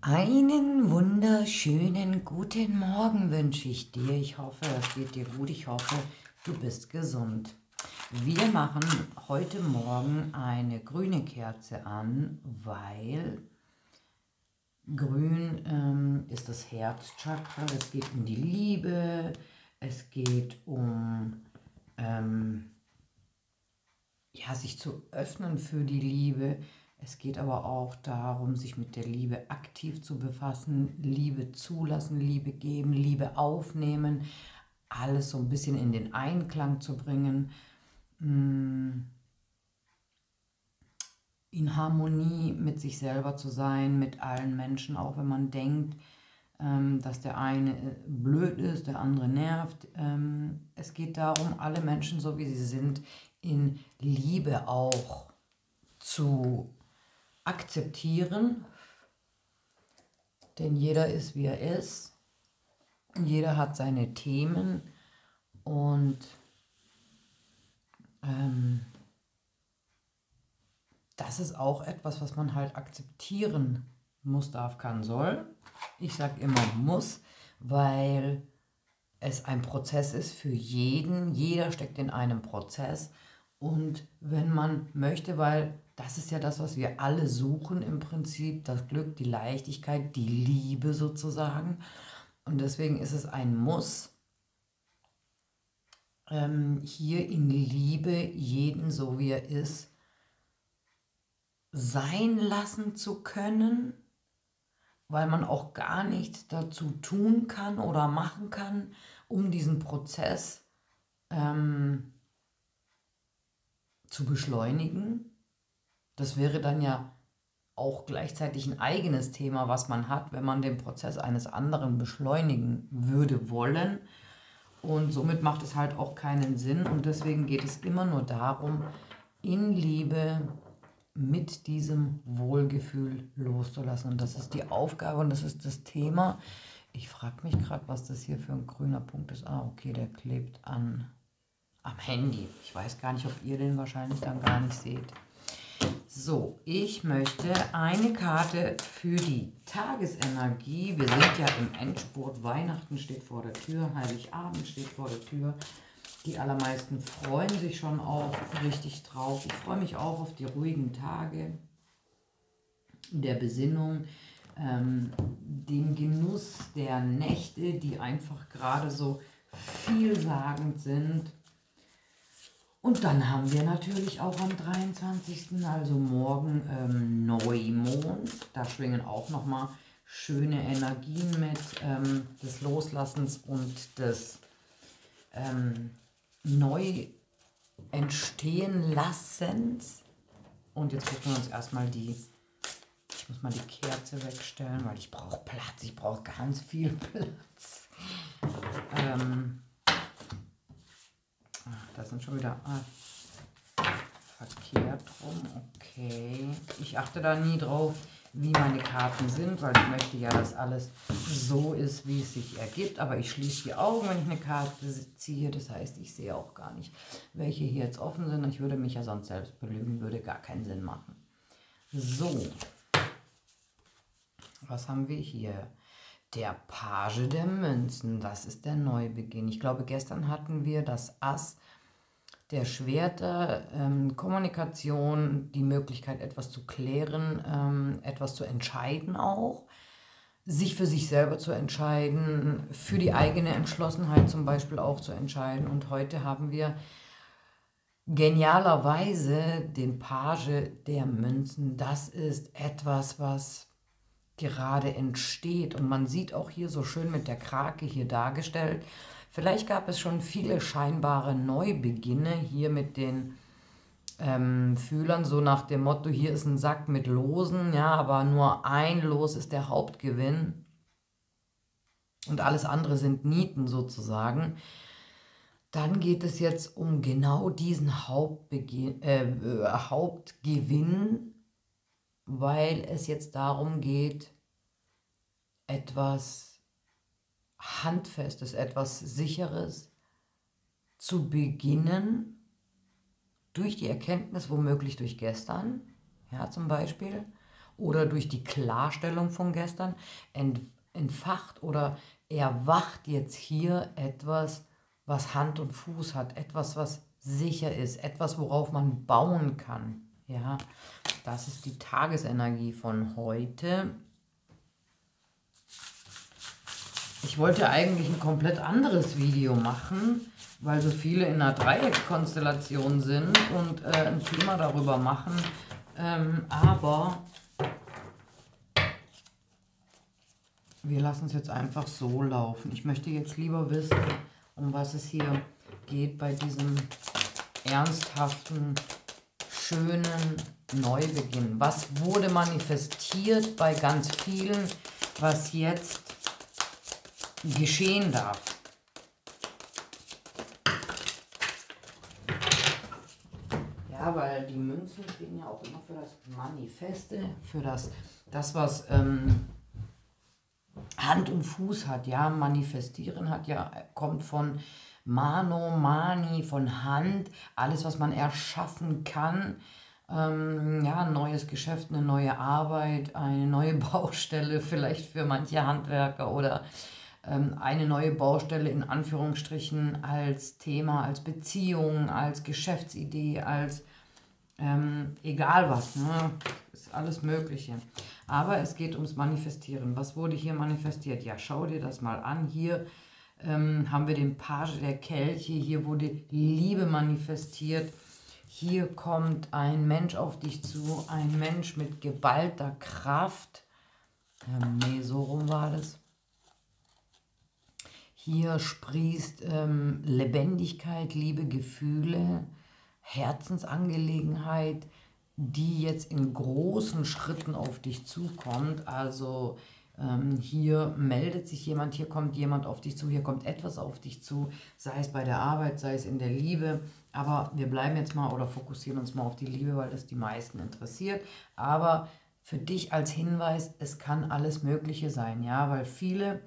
Einen wunderschönen guten Morgen wünsche ich dir. Ich hoffe, es geht dir gut. Ich hoffe, du bist gesund. Wir machen heute Morgen eine grüne Kerze an, weil grün ähm, ist das Herzchakra. Es geht um die Liebe, es geht um ähm, ja, sich zu öffnen für die Liebe. Es geht aber auch darum, sich mit der Liebe aktiv zu befassen, Liebe zulassen, Liebe geben, Liebe aufnehmen, alles so ein bisschen in den Einklang zu bringen, mm. in Harmonie mit sich selber zu sein, mit allen Menschen, auch wenn man denkt, ähm, dass der eine äh, blöd ist, der andere nervt. Ähm, es geht darum, alle Menschen so wie sie sind, in Liebe auch zu akzeptieren, denn jeder ist, wie er ist. Jeder hat seine Themen und ähm, das ist auch etwas, was man halt akzeptieren muss, darf, kann, soll. Ich sage immer muss, weil es ein Prozess ist für jeden. Jeder steckt in einem Prozess. Und wenn man möchte, weil das ist ja das, was wir alle suchen im Prinzip, das Glück, die Leichtigkeit, die Liebe sozusagen. Und deswegen ist es ein Muss, ähm, hier in Liebe jeden so wie er ist sein lassen zu können, weil man auch gar nichts dazu tun kann oder machen kann, um diesen Prozess ähm, zu beschleunigen das wäre dann ja auch gleichzeitig ein eigenes Thema, was man hat, wenn man den Prozess eines anderen beschleunigen würde wollen. Und somit macht es halt auch keinen Sinn. Und deswegen geht es immer nur darum, in Liebe mit diesem Wohlgefühl loszulassen. Und das ist die Aufgabe und das ist das Thema. Ich frage mich gerade, was das hier für ein grüner Punkt ist. Ah, okay, der klebt an am Handy. Ich weiß gar nicht, ob ihr den wahrscheinlich dann gar nicht seht. So, ich möchte eine Karte für die Tagesenergie. Wir sind ja im Endspurt. Weihnachten steht vor der Tür, Heiligabend steht vor der Tür. Die allermeisten freuen sich schon auch richtig drauf. Ich freue mich auch auf die ruhigen Tage der Besinnung, ähm, den Genuss der Nächte, die einfach gerade so vielsagend sind und dann haben wir natürlich auch am 23., also morgen ähm, Neumond. Da schwingen auch nochmal schöne Energien mit ähm, des Loslassens und des ähm, neu entstehen Lassens. Und jetzt gucken wir uns erstmal die, ich muss mal die Kerze wegstellen, weil ich brauche Platz, ich brauche ganz viel Platz. Ähm, das sind schon wieder ah, verkehrt rum. Okay. Ich achte da nie drauf, wie meine Karten sind, weil ich möchte ja, dass alles so ist, wie es sich ergibt. Aber ich schließe die Augen, wenn ich eine Karte ziehe. Das heißt, ich sehe auch gar nicht, welche hier jetzt offen sind. Ich würde mich ja sonst selbst belügen, würde gar keinen Sinn machen. So. Was haben wir hier? Der Page der Münzen, das ist der Neubeginn. Ich glaube, gestern hatten wir das Ass der Schwerter, ähm, Kommunikation, die Möglichkeit, etwas zu klären, ähm, etwas zu entscheiden auch, sich für sich selber zu entscheiden, für die eigene Entschlossenheit zum Beispiel auch zu entscheiden. Und heute haben wir genialerweise den Page der Münzen. Das ist etwas, was gerade entsteht. Und man sieht auch hier so schön mit der Krake hier dargestellt, Vielleicht gab es schon viele scheinbare Neubeginne hier mit den ähm, Fühlern, so nach dem Motto, hier ist ein Sack mit Losen, ja, aber nur ein Los ist der Hauptgewinn und alles andere sind Nieten sozusagen. Dann geht es jetzt um genau diesen Hauptbeginn, äh, Hauptgewinn, weil es jetzt darum geht, etwas Handfestes, etwas Sicheres zu beginnen, durch die Erkenntnis, womöglich durch gestern, ja, zum Beispiel, oder durch die Klarstellung von gestern entfacht oder erwacht jetzt hier etwas, was Hand und Fuß hat, etwas, was sicher ist, etwas, worauf man bauen kann. Ja, das ist die Tagesenergie von heute. Ich wollte eigentlich ein komplett anderes Video machen, weil so viele in einer Dreieckskonstellation sind und äh, ein Thema darüber machen. Ähm, aber wir lassen es jetzt einfach so laufen. Ich möchte jetzt lieber wissen, um was es hier geht bei diesem ernsthaften, schönen Neubeginn. Was wurde manifestiert bei ganz vielen, was jetzt geschehen darf? Ja, weil die Münzen stehen ja auch immer für das Manifeste, für das, das was ähm, Hand und Fuß hat. Ja, manifestieren hat ja, kommt von Mano, Mani, von Hand, alles, was man erschaffen kann. Ähm, ja, ein neues Geschäft, eine neue Arbeit, eine neue Baustelle vielleicht für manche Handwerker oder eine neue Baustelle in Anführungsstrichen als Thema, als Beziehung, als Geschäftsidee, als ähm, egal was, ne? ist alles Mögliche. Aber es geht ums Manifestieren. Was wurde hier manifestiert? Ja, schau dir das mal an. Hier ähm, haben wir den Page der Kelche. Hier wurde Liebe manifestiert. Hier kommt ein Mensch auf dich zu, ein Mensch mit geballter Kraft. Ähm, nee, so rum war das. Hier sprießt ähm, Lebendigkeit, Liebe, Gefühle, Herzensangelegenheit, die jetzt in großen Schritten auf dich zukommt. Also ähm, hier meldet sich jemand, hier kommt jemand auf dich zu, hier kommt etwas auf dich zu, sei es bei der Arbeit, sei es in der Liebe. Aber wir bleiben jetzt mal oder fokussieren uns mal auf die Liebe, weil das die meisten interessiert. Aber für dich als Hinweis, es kann alles Mögliche sein, ja, weil viele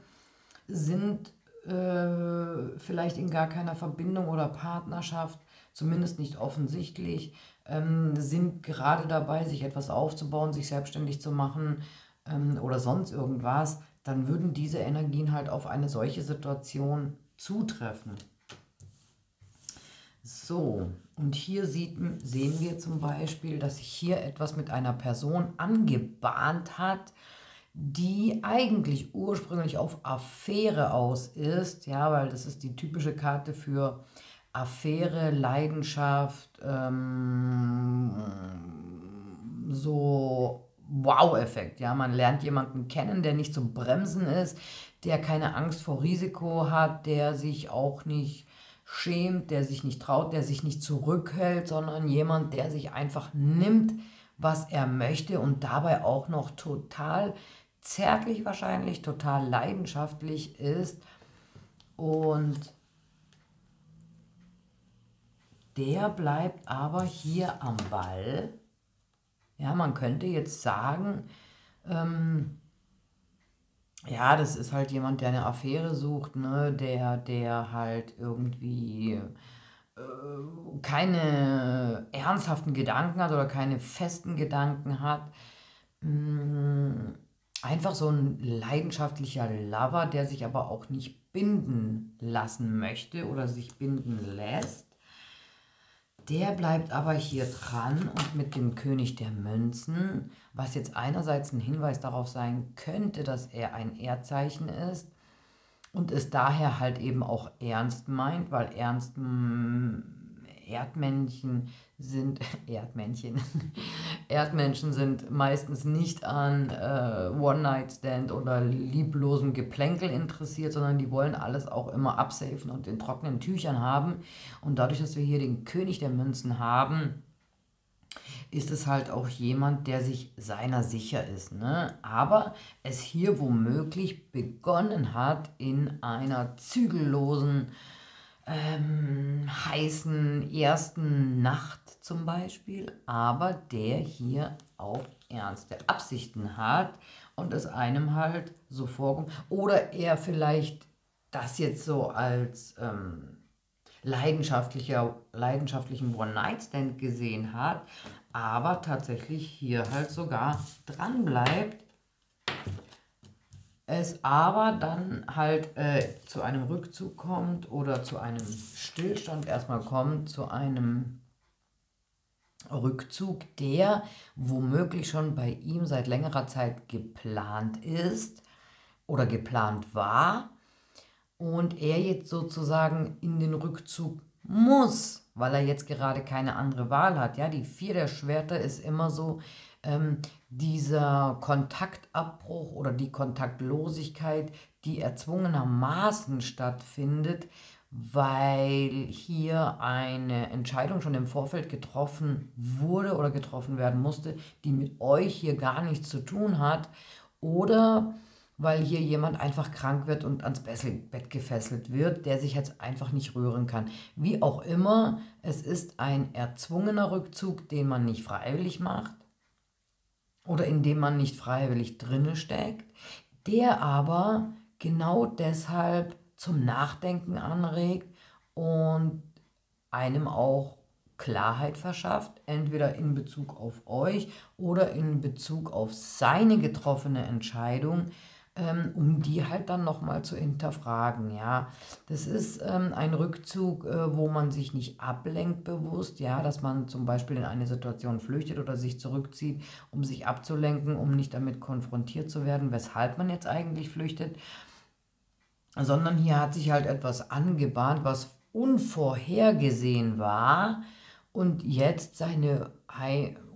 sind äh, vielleicht in gar keiner Verbindung oder Partnerschaft, zumindest nicht offensichtlich, ähm, sind gerade dabei, sich etwas aufzubauen, sich selbstständig zu machen ähm, oder sonst irgendwas, dann würden diese Energien halt auf eine solche Situation zutreffen. So, und hier sieht, sehen wir zum Beispiel, dass sich hier etwas mit einer Person angebahnt hat, die eigentlich ursprünglich auf Affäre aus ist, ja, weil das ist die typische Karte für Affäre, Leidenschaft, ähm, so Wow-Effekt. Ja, man lernt jemanden kennen, der nicht zum Bremsen ist, der keine Angst vor Risiko hat, der sich auch nicht schämt, der sich nicht traut, der sich nicht zurückhält, sondern jemand, der sich einfach nimmt, was er möchte und dabei auch noch total zärtlich wahrscheinlich, total leidenschaftlich ist und der bleibt aber hier am Ball ja, man könnte jetzt sagen, ähm, ja, das ist halt jemand, der eine Affäre sucht, ne? der, der halt irgendwie äh, keine ernsthaften Gedanken hat oder keine festen Gedanken hat. Mm, einfach so ein leidenschaftlicher Lover, der sich aber auch nicht binden lassen möchte oder sich binden lässt. Der bleibt aber hier dran und mit dem König der Münzen, was jetzt einerseits ein Hinweis darauf sein könnte, dass er ein Erdzeichen ist und es daher halt eben auch ernst meint, weil ernst Erdmännchen sind, Erdmännchen, Erdmenschen sind meistens nicht an äh, One-Night-Stand oder lieblosem Geplänkel interessiert, sondern die wollen alles auch immer absafen und in trockenen Tüchern haben. Und dadurch, dass wir hier den König der Münzen haben, ist es halt auch jemand, der sich seiner sicher ist. Ne? Aber es hier womöglich begonnen hat in einer zügellosen ähm, heißen ersten Nacht zum Beispiel, aber der hier auch ernste Absichten hat und es einem halt so vorkommt. Oder er vielleicht das jetzt so als ähm, leidenschaftlicher, leidenschaftlichen One-Night-Stand gesehen hat, aber tatsächlich hier halt sogar dran bleibt, es aber dann halt äh, zu einem Rückzug kommt oder zu einem Stillstand erstmal kommt, zu einem Rückzug, der womöglich schon bei ihm seit längerer Zeit geplant ist oder geplant war und er jetzt sozusagen in den Rückzug muss, weil er jetzt gerade keine andere Wahl hat. Ja, die vier der Schwerter ist immer so ähm, dieser Kontaktabbruch oder die Kontaktlosigkeit, die erzwungenermaßen stattfindet, weil hier eine Entscheidung schon im Vorfeld getroffen wurde oder getroffen werden musste, die mit euch hier gar nichts zu tun hat oder weil hier jemand einfach krank wird und ans Bett gefesselt wird, der sich jetzt einfach nicht rühren kann. Wie auch immer, es ist ein erzwungener Rückzug, den man nicht freiwillig macht oder in dem man nicht freiwillig drinne steckt, der aber genau deshalb zum Nachdenken anregt und einem auch Klarheit verschafft, entweder in Bezug auf euch oder in Bezug auf seine getroffene Entscheidung, ähm, um die halt dann nochmal zu hinterfragen. Ja, das ist ähm, ein Rückzug, äh, wo man sich nicht ablenkt bewusst, ja, dass man zum Beispiel in eine Situation flüchtet oder sich zurückzieht, um sich abzulenken, um nicht damit konfrontiert zu werden, weshalb man jetzt eigentlich flüchtet sondern hier hat sich halt etwas angebahnt, was unvorhergesehen war und jetzt seine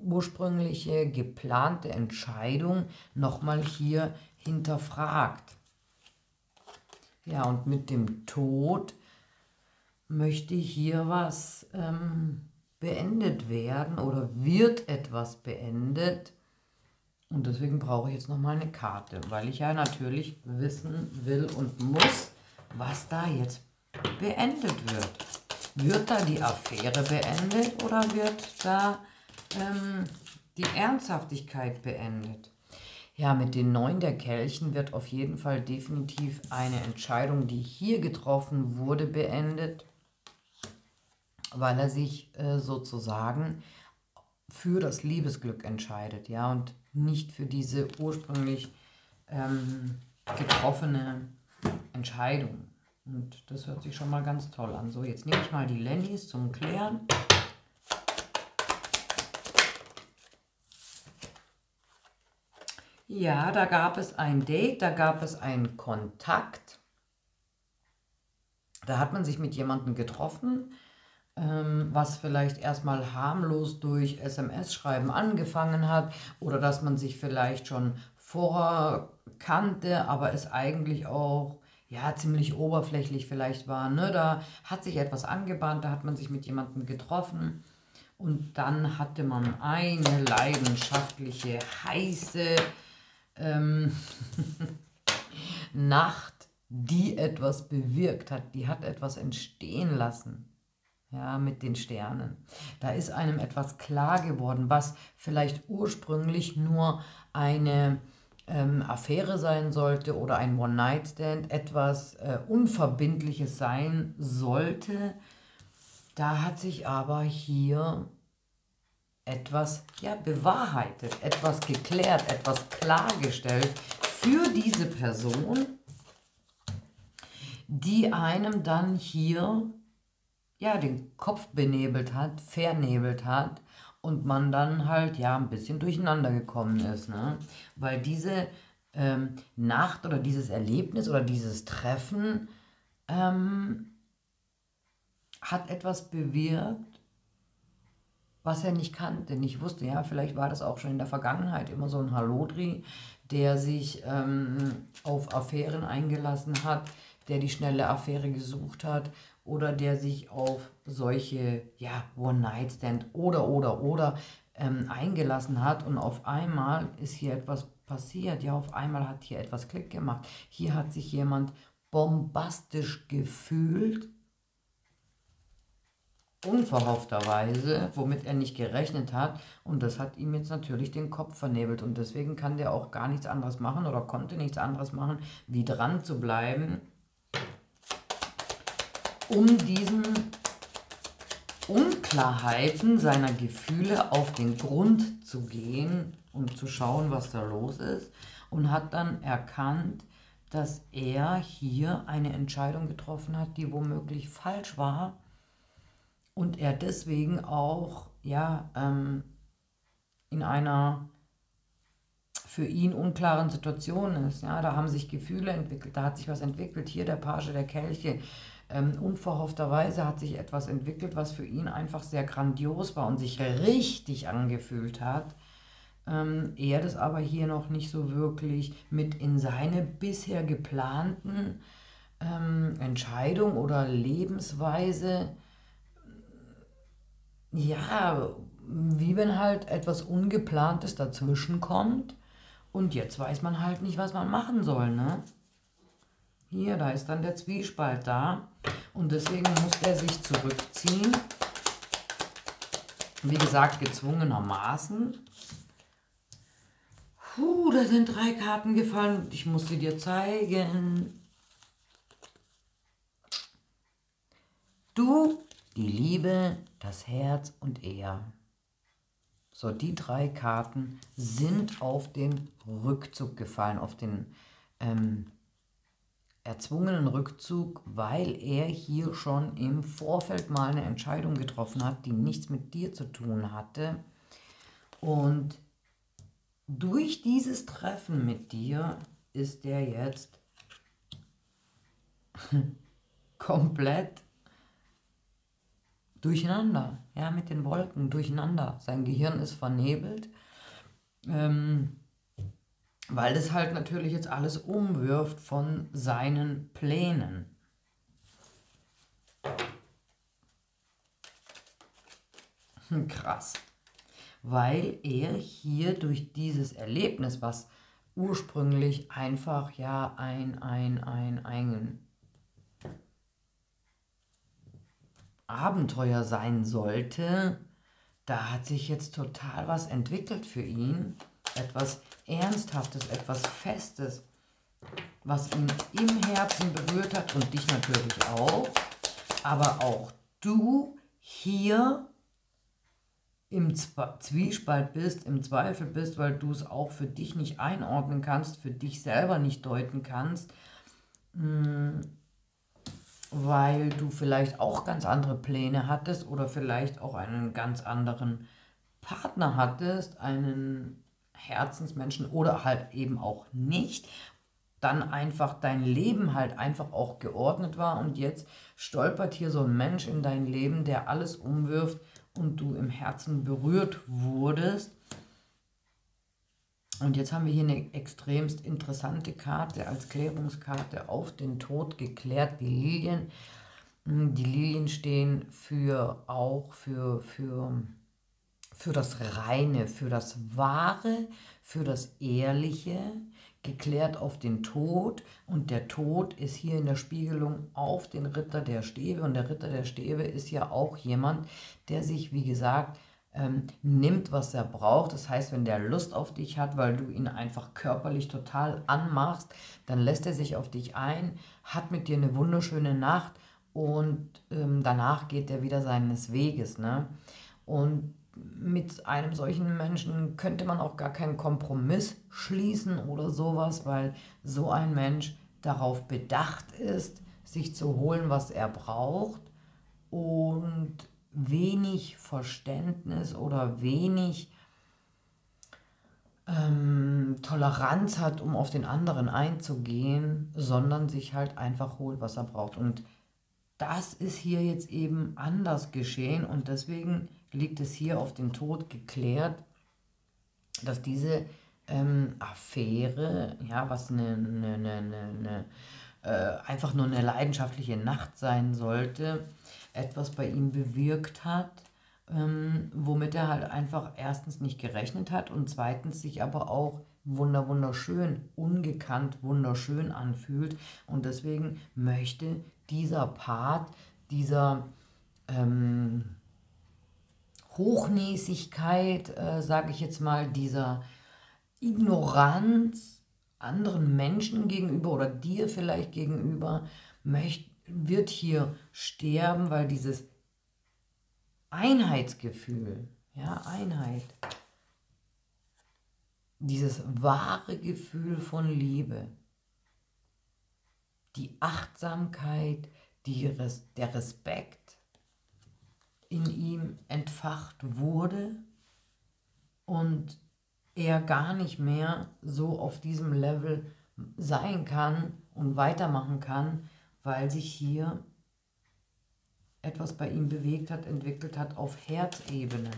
ursprüngliche geplante Entscheidung nochmal hier hinterfragt. Ja, und mit dem Tod möchte hier was ähm, beendet werden oder wird etwas beendet, und deswegen brauche ich jetzt nochmal eine Karte, weil ich ja natürlich wissen will und muss, was da jetzt beendet wird. Wird da die Affäre beendet oder wird da ähm, die Ernsthaftigkeit beendet? Ja, mit den neun der Kelchen wird auf jeden Fall definitiv eine Entscheidung, die hier getroffen wurde, beendet, weil er sich äh, sozusagen für das Liebesglück entscheidet, ja, und nicht für diese ursprünglich ähm, getroffene Entscheidung. Und das hört sich schon mal ganz toll an. So, jetzt nehme ich mal die Lennys zum Klären. Ja, da gab es ein Date, da gab es einen Kontakt. Da hat man sich mit jemandem getroffen ähm, was vielleicht erstmal harmlos durch SMS-Schreiben angefangen hat oder dass man sich vielleicht schon vorher kannte, aber es eigentlich auch ja ziemlich oberflächlich vielleicht war. Ne? Da hat sich etwas angebahnt, da hat man sich mit jemandem getroffen und dann hatte man eine leidenschaftliche, heiße ähm, Nacht, die etwas bewirkt hat, die hat etwas entstehen lassen ja, mit den Sternen. Da ist einem etwas klar geworden, was vielleicht ursprünglich nur eine ähm, Affäre sein sollte oder ein One-Night-Stand, etwas äh, Unverbindliches sein sollte. Da hat sich aber hier etwas ja, bewahrheitet, etwas geklärt, etwas klargestellt für diese Person, die einem dann hier ja, den Kopf benebelt hat, vernebelt hat und man dann halt ja ein bisschen durcheinander gekommen ist. Ne? Weil diese ähm, Nacht oder dieses Erlebnis oder dieses Treffen ähm, hat etwas bewirkt, was er nicht kannte, nicht wusste. Ja, vielleicht war das auch schon in der Vergangenheit immer so ein Halodri, der sich ähm, auf Affären eingelassen hat, der die schnelle Affäre gesucht hat oder der sich auf solche ja, One-Night-Stand oder, oder, oder ähm, eingelassen hat und auf einmal ist hier etwas passiert. Ja, auf einmal hat hier etwas Klick gemacht. Hier hat sich jemand bombastisch gefühlt, unverhoffterweise, womit er nicht gerechnet hat. Und das hat ihm jetzt natürlich den Kopf vernebelt. Und deswegen kann der auch gar nichts anderes machen oder konnte nichts anderes machen, wie dran zu bleiben um diesen Unklarheiten seiner Gefühle auf den Grund zu gehen und zu schauen, was da los ist und hat dann erkannt, dass er hier eine Entscheidung getroffen hat, die womöglich falsch war und er deswegen auch ja ähm, in einer für ihn unklaren Situation ist. Ja, da haben sich Gefühle entwickelt, da hat sich was entwickelt. Hier der Page der Kelche. Ähm, unverhoffterweise hat sich etwas entwickelt, was für ihn einfach sehr grandios war und sich richtig angefühlt hat. Ähm, er das aber hier noch nicht so wirklich mit in seine bisher geplanten ähm, Entscheidung oder Lebensweise, ja, wie wenn halt etwas Ungeplantes dazwischen kommt und jetzt weiß man halt nicht, was man machen soll, ne? Hier, da ist dann der Zwiespalt da und deswegen muss er sich zurückziehen. Wie gesagt, gezwungenermaßen. Puh, da sind drei Karten gefallen. Ich muss sie dir zeigen. Du, die Liebe, das Herz und er. So, die drei Karten sind auf den Rückzug gefallen, auf den ähm, erzwungenen Rückzug, weil er hier schon im Vorfeld mal eine Entscheidung getroffen hat, die nichts mit dir zu tun hatte. Und durch dieses Treffen mit dir ist er jetzt komplett durcheinander, ja, mit den Wolken durcheinander. Sein Gehirn ist vernebelt, ähm, weil das halt natürlich jetzt alles umwirft von seinen Plänen. Krass weil er hier durch dieses Erlebnis, was ursprünglich einfach ja ein, ein, ein, ein Abenteuer sein sollte, da hat sich jetzt total was entwickelt für ihn. Etwas Ernsthaftes, etwas Festes, was ihn im Herzen berührt hat und dich natürlich auch. Aber auch du hier im Zwiespalt bist, im Zweifel bist, weil du es auch für dich nicht einordnen kannst, für dich selber nicht deuten kannst, hm, weil du vielleicht auch ganz andere Pläne hattest oder vielleicht auch einen ganz anderen Partner hattest, einen Herzensmenschen oder halt eben auch nicht, dann einfach dein Leben halt einfach auch geordnet war und jetzt stolpert hier so ein Mensch in dein Leben, der alles umwirft, und du im Herzen berührt wurdest. Und jetzt haben wir hier eine extremst interessante Karte als Klärungskarte auf den Tod geklärt, die Lilien. Die Lilien stehen für auch für, für, für das Reine, für das Wahre, für das Ehrliche, geklärt auf den Tod und der Tod ist hier in der Spiegelung auf den Ritter der Stäbe und der Ritter der Stäbe ist ja auch jemand, der sich, wie gesagt, ähm, nimmt, was er braucht. Das heißt, wenn der Lust auf dich hat, weil du ihn einfach körperlich total anmachst, dann lässt er sich auf dich ein, hat mit dir eine wunderschöne Nacht und ähm, danach geht er wieder seines Weges. Ne? Und mit einem solchen Menschen könnte man auch gar keinen Kompromiss schließen oder sowas, weil so ein Mensch darauf bedacht ist, sich zu holen, was er braucht und wenig Verständnis oder wenig ähm, Toleranz hat, um auf den anderen einzugehen, sondern sich halt einfach holt, was er braucht. Und das ist hier jetzt eben anders geschehen und deswegen liegt es hier auf den Tod geklärt, dass diese ähm, Affäre, ja, was eine, eine, eine, eine äh, einfach nur eine leidenschaftliche Nacht sein sollte, etwas bei ihm bewirkt hat, ähm, womit er halt einfach erstens nicht gerechnet hat und zweitens sich aber auch wunder wunderschön, ungekannt wunderschön anfühlt. Und deswegen möchte dieser Part, dieser ähm, Hochnäsigkeit, äh, sage ich jetzt mal, dieser Ignoranz anderen Menschen gegenüber oder dir vielleicht gegenüber, möcht, wird hier sterben, weil dieses Einheitsgefühl, ja, Einheit, dieses wahre Gefühl von Liebe, die Achtsamkeit, die der Respekt in ihm entfacht wurde und er gar nicht mehr so auf diesem Level sein kann und weitermachen kann, weil sich hier etwas bei ihm bewegt hat, entwickelt hat auf Herzebene.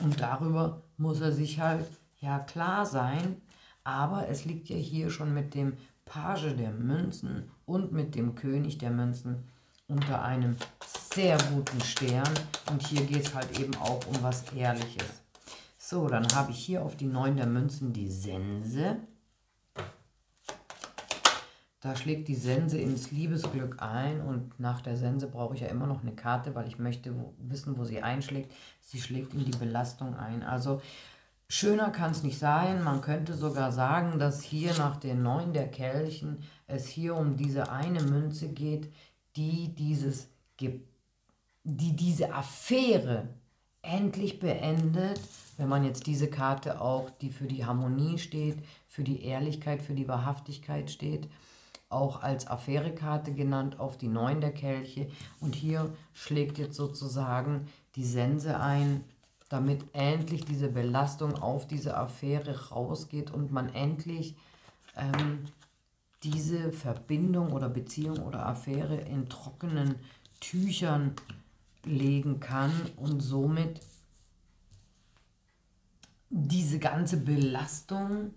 Und darüber muss er sich halt ja klar sein, aber es liegt ja hier schon mit dem Page der Münzen und mit dem König der Münzen unter einem sehr guten Stern. Und hier geht es halt eben auch um was Ehrliches. So, dann habe ich hier auf die 9 der Münzen die Sense. Da schlägt die Sense ins Liebesglück ein und nach der Sense brauche ich ja immer noch eine Karte, weil ich möchte wissen, wo sie einschlägt. Sie schlägt in die Belastung ein. Also schöner kann es nicht sein. Man könnte sogar sagen, dass hier nach den neun der Kelchen es hier um diese eine Münze geht, die dieses die diese Affäre endlich beendet, wenn man jetzt diese Karte auch, die für die Harmonie steht, für die Ehrlichkeit, für die Wahrhaftigkeit steht, auch als Affärekarte genannt, auf die Neun der Kelche. Und hier schlägt jetzt sozusagen die Sense ein, damit endlich diese Belastung auf diese Affäre rausgeht und man endlich ähm, diese Verbindung oder Beziehung oder Affäre in trockenen Tüchern legen kann und somit diese ganze Belastung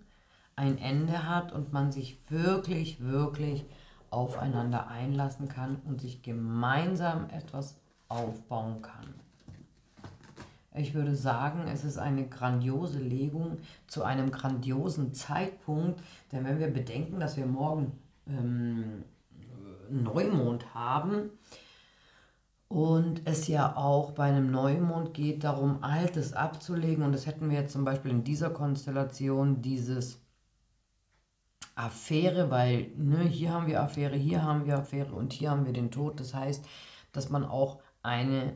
ein Ende hat und man sich wirklich, wirklich aufeinander einlassen kann und sich gemeinsam etwas aufbauen kann. Ich würde sagen, es ist eine grandiose Legung zu einem grandiosen Zeitpunkt, denn wenn wir bedenken, dass wir morgen ähm, Neumond haben und es ja auch bei einem Neumond geht darum, Altes abzulegen und das hätten wir jetzt zum Beispiel in dieser Konstellation dieses Affäre, weil ne, hier haben wir Affäre, hier haben wir Affäre und hier haben wir den Tod. Das heißt, dass man auch eine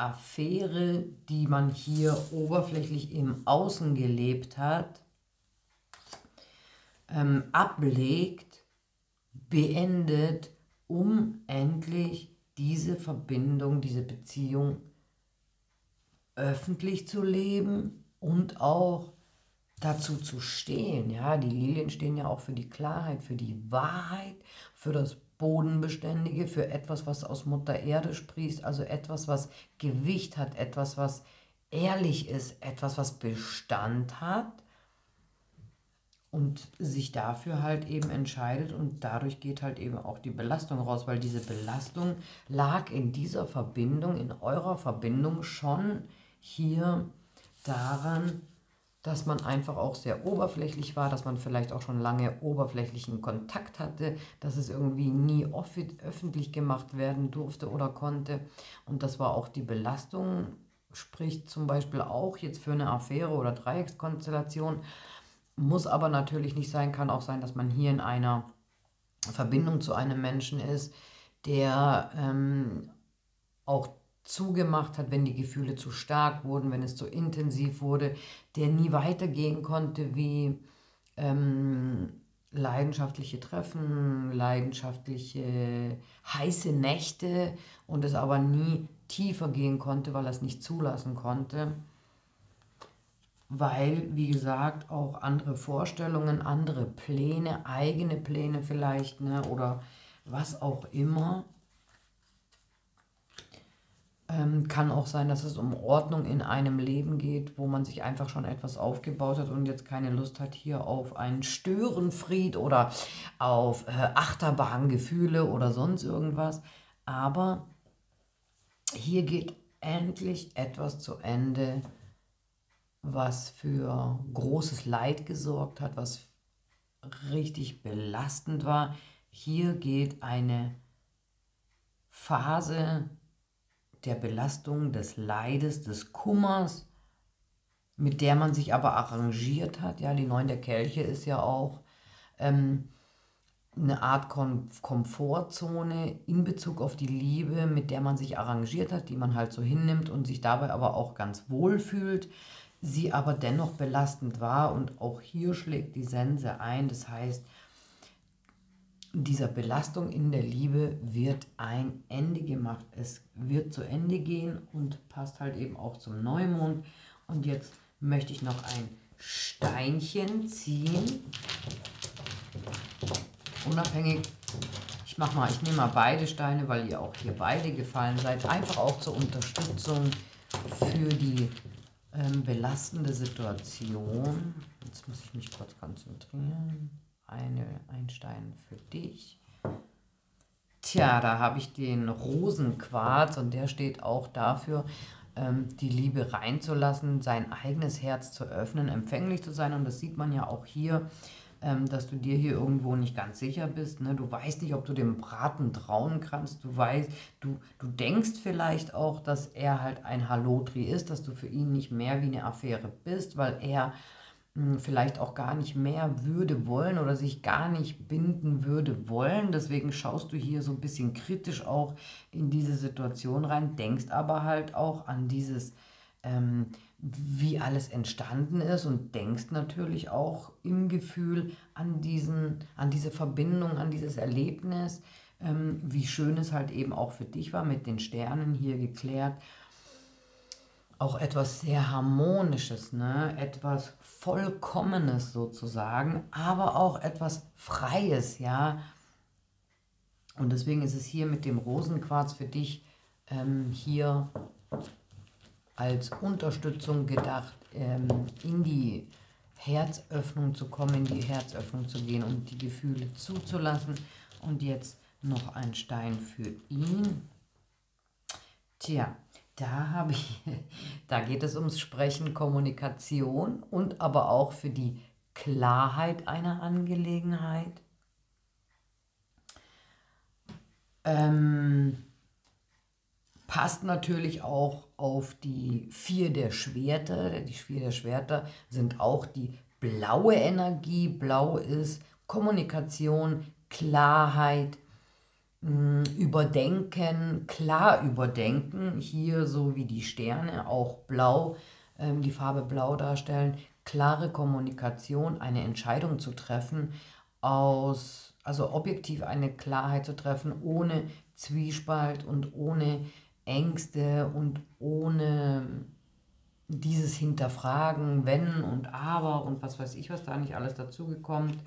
Affäre, die man hier oberflächlich im Außen gelebt hat, ähm, ablegt, beendet, um endlich diese Verbindung, diese Beziehung öffentlich zu leben und auch dazu zu stehen. Ja, die Lilien stehen ja auch für die Klarheit, für die Wahrheit, für das Bodenbeständige, für etwas, was aus Mutter Erde sprießt, also etwas, was Gewicht hat, etwas, was ehrlich ist, etwas, was Bestand hat und sich dafür halt eben entscheidet und dadurch geht halt eben auch die Belastung raus, weil diese Belastung lag in dieser Verbindung, in eurer Verbindung schon hier daran, dass man einfach auch sehr oberflächlich war, dass man vielleicht auch schon lange oberflächlichen Kontakt hatte, dass es irgendwie nie öffentlich gemacht werden durfte oder konnte. Und das war auch die Belastung, spricht zum Beispiel auch jetzt für eine Affäre oder Dreieckskonstellation. Muss aber natürlich nicht sein, kann auch sein, dass man hier in einer Verbindung zu einem Menschen ist, der ähm, auch zugemacht hat, wenn die Gefühle zu stark wurden, wenn es zu intensiv wurde, der nie weitergehen konnte wie ähm, leidenschaftliche Treffen, leidenschaftliche heiße Nächte und es aber nie tiefer gehen konnte, weil er es nicht zulassen konnte, weil, wie gesagt, auch andere Vorstellungen, andere Pläne, eigene Pläne vielleicht, ne, oder was auch immer, ähm, kann auch sein, dass es um Ordnung in einem Leben geht, wo man sich einfach schon etwas aufgebaut hat und jetzt keine Lust hat hier auf einen Störenfried oder auf äh, Achterbahngefühle oder sonst irgendwas. Aber hier geht endlich etwas zu Ende, was für großes Leid gesorgt hat, was richtig belastend war. Hier geht eine Phase der Belastung, des Leides, des Kummers, mit der man sich aber arrangiert hat. Ja, die Neun der Kelche ist ja auch ähm, eine Art Kom Komfortzone in Bezug auf die Liebe, mit der man sich arrangiert hat, die man halt so hinnimmt und sich dabei aber auch ganz wohl fühlt, sie aber dennoch belastend war und auch hier schlägt die Sense ein. Das heißt, dieser Belastung in der Liebe wird ein Ende gemacht. Es wird zu Ende gehen und passt halt eben auch zum Neumond. Und jetzt möchte ich noch ein Steinchen ziehen unabhängig, ich mach mal, ich nehme mal beide Steine, weil ihr auch hier beide gefallen seid, einfach auch zur Unterstützung für die ähm, belastende Situation. Jetzt muss ich mich kurz konzentrieren. Eine, ein Stein für dich. Tja, da habe ich den Rosenquarz und der steht auch dafür, ähm, die Liebe reinzulassen, sein eigenes Herz zu öffnen, empfänglich zu sein. Und das sieht man ja auch hier ähm, dass du dir hier irgendwo nicht ganz sicher bist. Ne? Du weißt nicht, ob du dem Braten trauen kannst. Du weißt, du, du denkst vielleicht auch, dass er halt ein Halotri ist, dass du für ihn nicht mehr wie eine Affäre bist, weil er vielleicht auch gar nicht mehr würde wollen oder sich gar nicht binden würde wollen. Deswegen schaust du hier so ein bisschen kritisch auch in diese Situation rein, denkst aber halt auch an dieses ähm, wie alles entstanden ist und denkst natürlich auch im Gefühl an, diesen, an diese Verbindung, an dieses Erlebnis, ähm, wie schön es halt eben auch für dich war, mit den Sternen hier geklärt. Auch etwas sehr Harmonisches, ne? etwas Vollkommenes sozusagen, aber auch etwas Freies, ja. Und deswegen ist es hier mit dem Rosenquarz für dich ähm, hier als Unterstützung gedacht, ähm, in die Herzöffnung zu kommen, in die Herzöffnung zu gehen, um die Gefühle zuzulassen. Und jetzt noch ein Stein für ihn. Tja, da habe ich, da geht es ums Sprechen, Kommunikation und aber auch für die Klarheit einer Angelegenheit. Ähm, passt natürlich auch auf die vier der Schwerter. Die vier der Schwerter sind auch die blaue Energie. Blau ist Kommunikation, Klarheit, Überdenken, klar überdenken. Hier so wie die Sterne auch blau, ähm, die Farbe blau darstellen. Klare Kommunikation, eine Entscheidung zu treffen, aus, also objektiv eine Klarheit zu treffen, ohne Zwiespalt und ohne Ängste und ohne dieses Hinterfragen, wenn und aber und was weiß ich, was da nicht alles dazugekommt.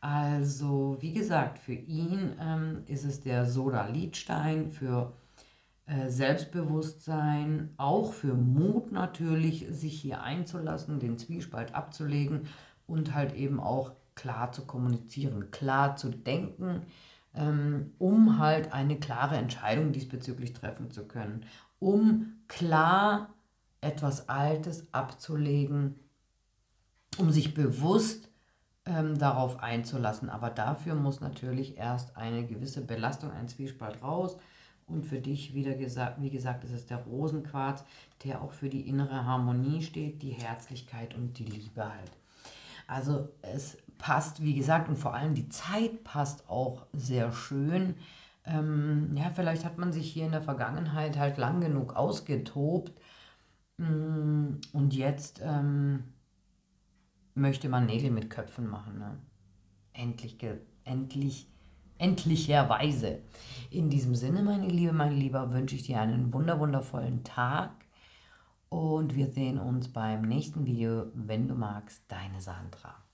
Also, wie gesagt, für ihn ähm, ist es der Soda-Liedstein, für äh, Selbstbewusstsein, auch für Mut natürlich, sich hier einzulassen, den Zwiespalt abzulegen und halt eben auch klar zu kommunizieren, klar zu denken, ähm, um halt eine klare Entscheidung diesbezüglich treffen zu können, um klar etwas Altes abzulegen, um sich bewusst ähm, darauf einzulassen. Aber dafür muss natürlich erst eine gewisse Belastung, ein Zwiespalt raus. Und für dich, wieder gesagt, wie gesagt, ist es der Rosenquarz, der auch für die innere Harmonie steht, die Herzlichkeit und die Liebe halt. Also es passt, wie gesagt, und vor allem die Zeit passt auch sehr schön. Ähm, ja, vielleicht hat man sich hier in der Vergangenheit halt lang genug ausgetobt mm, und jetzt ähm, möchte man Nägel mit Köpfen machen. Ne? Endlich, endlich, endlicherweise. In diesem Sinne, meine Liebe, mein Lieber, wünsche ich dir einen wunderwundervollen Tag und wir sehen uns beim nächsten Video, wenn du magst, deine Sandra.